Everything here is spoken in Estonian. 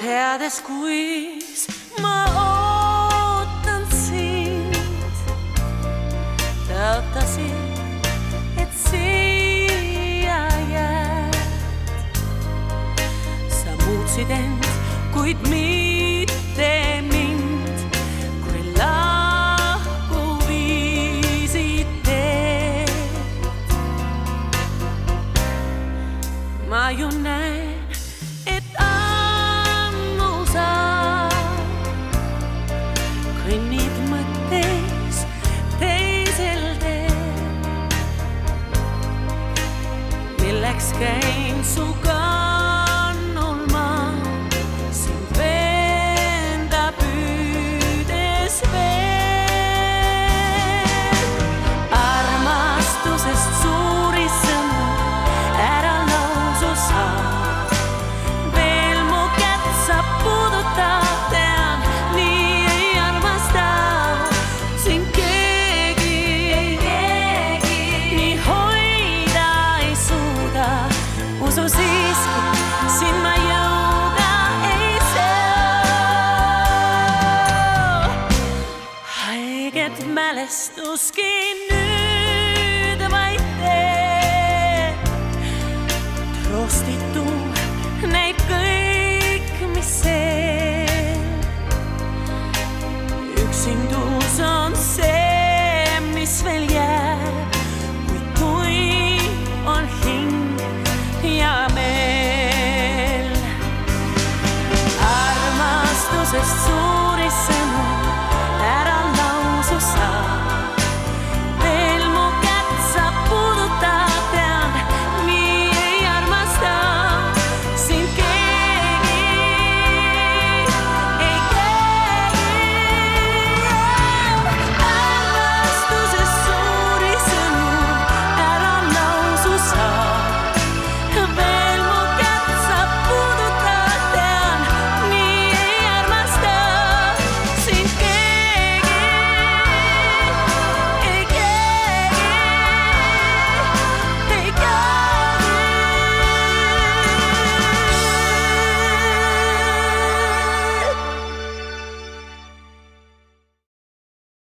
teades, kuis ma ootan sind, tõotasin, et siia jääd. sa muutsid end, kuid mitte mind, kui lahku viisid teed. ma ju näen, et ammu sa kõnnid mõttes teisel teel. milleks käin su kannul et mälestuskin nyt.